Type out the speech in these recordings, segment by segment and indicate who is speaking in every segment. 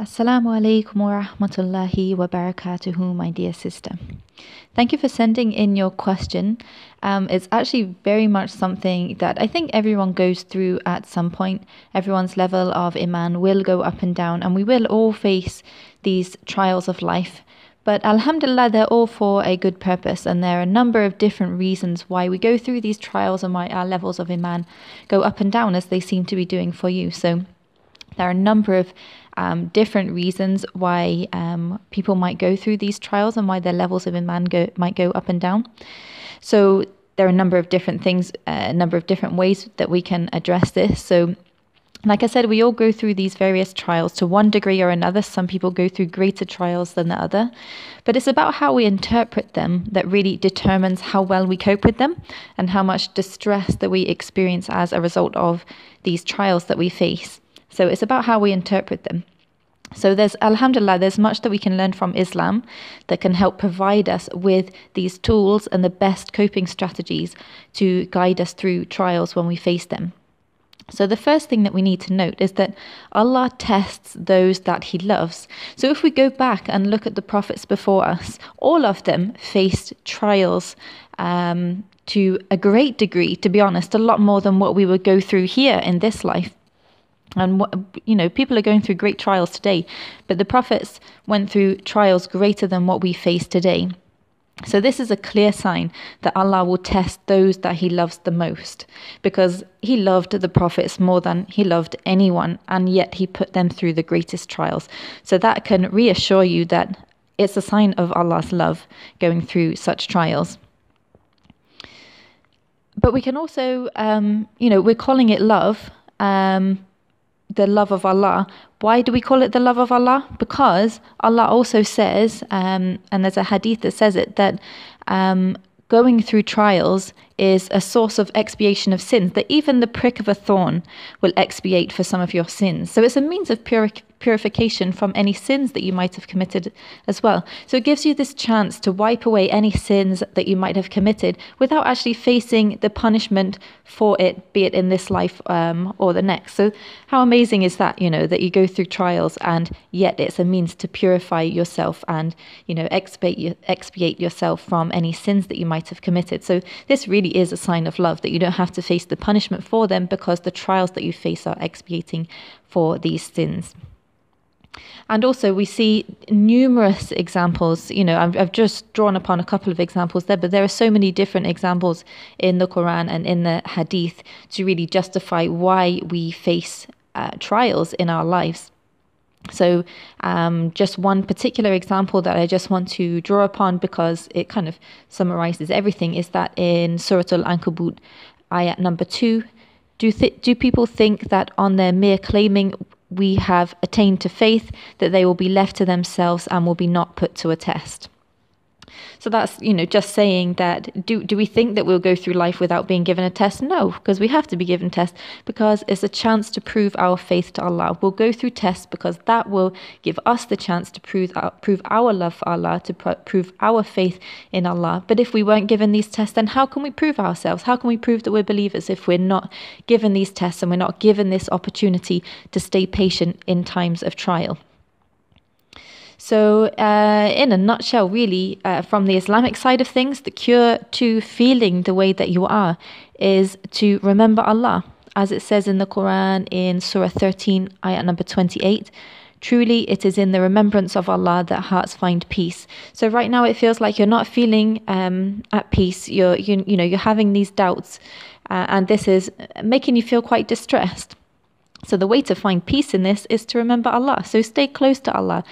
Speaker 1: Assalamu alaikum wa rahmatullahi wa barakatuhu, my dear sister. Thank you for sending in your question. Um, it's actually very much something that I think everyone goes through at some point. Everyone's level of Iman will go up and down, and we will all face these trials of life. But Alhamdulillah, they're all for a good purpose, and there are a number of different reasons why we go through these trials and why our levels of Iman go up and down as they seem to be doing for you. So, there are a number of um, different reasons why um, people might go through these trials and why their levels of iman go, might go up and down. So there are a number of different things, uh, a number of different ways that we can address this. So like I said, we all go through these various trials to one degree or another. Some people go through greater trials than the other. But it's about how we interpret them that really determines how well we cope with them and how much distress that we experience as a result of these trials that we face. So it's about how we interpret them. So there's alhamdulillah there's much that we can learn from Islam that can help provide us with these tools and the best coping strategies to guide us through trials when we face them. So the first thing that we need to note is that Allah tests those that he loves. So if we go back and look at the prophets before us, all of them faced trials um, to a great degree, to be honest, a lot more than what we would go through here in this life. And you know, people are going through great trials today, but the prophets went through trials greater than what we face today. So this is a clear sign that Allah will test those that he loves the most because he loved the prophets more than he loved anyone and yet he put them through the greatest trials. So that can reassure you that it's a sign of Allah's love going through such trials. But we can also, um, you know, we're calling it love. Um, the love of Allah. Why do we call it the love of Allah? Because Allah also says, um, and there's a hadith that says it, that um, going through trials is a source of expiation of sins, that even the prick of a thorn will expiate for some of your sins. So it's a means of purification purification from any sins that you might have committed as well. So it gives you this chance to wipe away any sins that you might have committed without actually facing the punishment for it, be it in this life um, or the next. So how amazing is that, you know, that you go through trials and yet it's a means to purify yourself and, you know, expiate, expiate yourself from any sins that you might have committed. So this really is a sign of love that you don't have to face the punishment for them because the trials that you face are expiating for these sins. And also, we see numerous examples. You know, I've, I've, just drawn upon a couple of examples there, but there are so many different examples in the Quran and in the Hadith to really justify why we face uh, trials in our lives. So, um, just one particular example that I just want to draw upon because it kind of summarizes everything is that in Surah Al Ankabut, ayat number two, do, th- do people think that on their mere claiming we have attained to faith, that they will be left to themselves and will be not put to a test. So that's, you know, just saying that do do we think that we'll go through life without being given a test? No, because we have to be given tests because it's a chance to prove our faith to Allah. We'll go through tests because that will give us the chance to prove our, prove our love for Allah, to pr- prove our faith in Allah. But if we weren't given these tests, then how can we prove ourselves? How can we prove that we're believers if we're not given these tests and we're not given this opportunity to stay patient in times of trial? So, uh, in a nutshell, really, uh, from the Islamic side of things, the cure to feeling the way that you are is to remember Allah. As it says in the Quran in Surah 13, ayat number 28. Truly, it is in the remembrance of Allah that hearts find peace. So right now, it feels like you're not feeling um, at peace. You're, you, you know, you're having these doubts, uh, and this is making you feel quite distressed. So the way to find peace in this is to remember Allah. So stay close to Allah.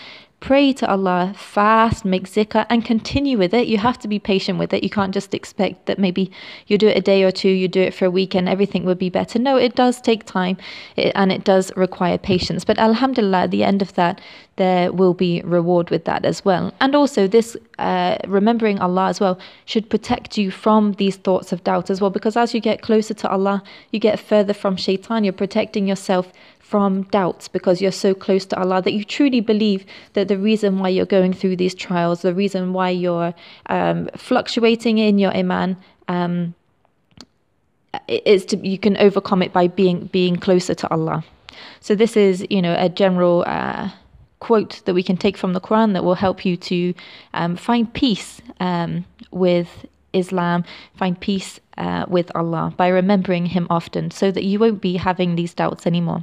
Speaker 1: Pray to Allah, fast, make zikr, and continue with it. You have to be patient with it. You can't just expect that maybe you do it a day or two, you do it for a week, and everything will be better. No, it does take time and it does require patience. But Alhamdulillah, at the end of that, there will be reward with that as well. And also, this uh, remembering Allah as well should protect you from these thoughts of doubt as well, because as you get closer to Allah, you get further from shaitan. You're protecting yourself from doubts because you're so close to Allah that you truly believe that the reason why you're going through these trials, the reason why you're um, fluctuating in your iman, um, is to you can overcome it by being being closer to Allah. So this is you know a general uh, quote that we can take from the Quran that will help you to um, find peace um, with Islam, find peace uh, with Allah by remembering Him often so that you won't be having these doubts anymore.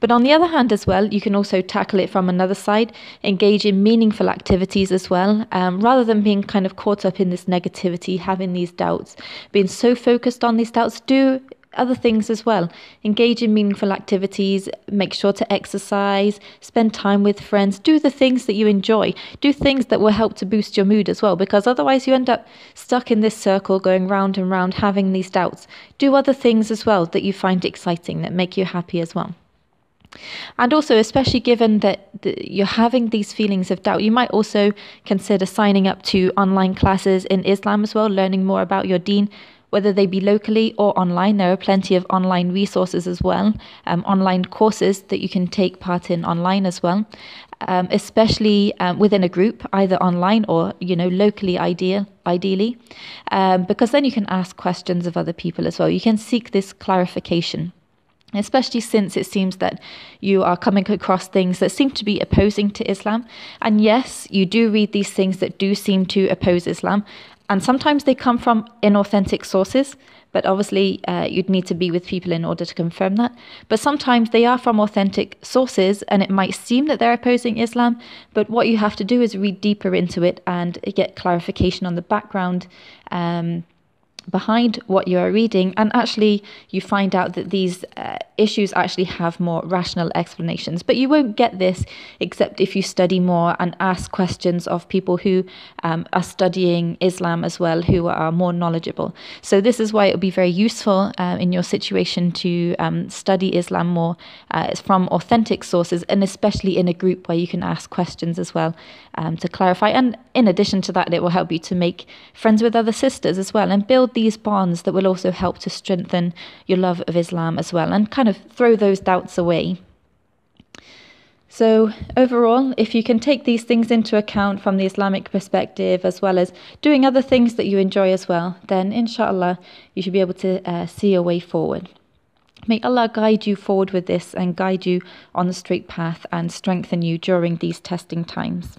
Speaker 1: But on the other hand, as well, you can also tackle it from another side, engage in meaningful activities as well, um, rather than being kind of caught up in this negativity, having these doubts, being so focused on these doubts. Do other things as well. Engage in meaningful activities, make sure to exercise, spend time with friends, do the things that you enjoy, do things that will help to boost your mood as well, because otherwise you end up stuck in this circle going round and round having these doubts. Do other things as well that you find exciting, that make you happy as well. And also, especially given that you're having these feelings of doubt, you might also consider signing up to online classes in Islam as well, learning more about your deen, whether they be locally or online. There are plenty of online resources as well, um, online courses that you can take part in online as well, um, especially um, within a group, either online or you know locally ideal ideally, um, because then you can ask questions of other people as well. You can seek this clarification especially since it seems that you are coming across things that seem to be opposing to Islam. And yes, you do read these things that do seem to oppose Islam, and sometimes they come from inauthentic sources. But obviously, uh, you'd need to be with people in order to confirm that. But sometimes they are from authentic sources, and it might seem that they're opposing Islam. But what you have to do is read deeper into it and get clarification on the background. Um, behind what you are reading, and actually you find out that these uh, issues actually have more rational explanations. But you won't get this except if you study more and ask questions of people who um, are studying Islam as well, who are more knowledgeable. So, this is why it would be very useful uh, in your situation to um, study Islam more uh, from authentic sources, and especially in a group where you can ask questions as well um, to clarify. And in addition to that, it will help you to make friends with other sisters as well and build these bonds that will also help to strengthen your love of Islam as well and kind of throw those doubts away. So, overall, if you can take these things into account from the Islamic perspective, as well as doing other things that you enjoy as well, then inshallah, you should be able to uh, see a way forward. May Allah guide you forward with this and guide you on the straight path and strengthen you during these testing times.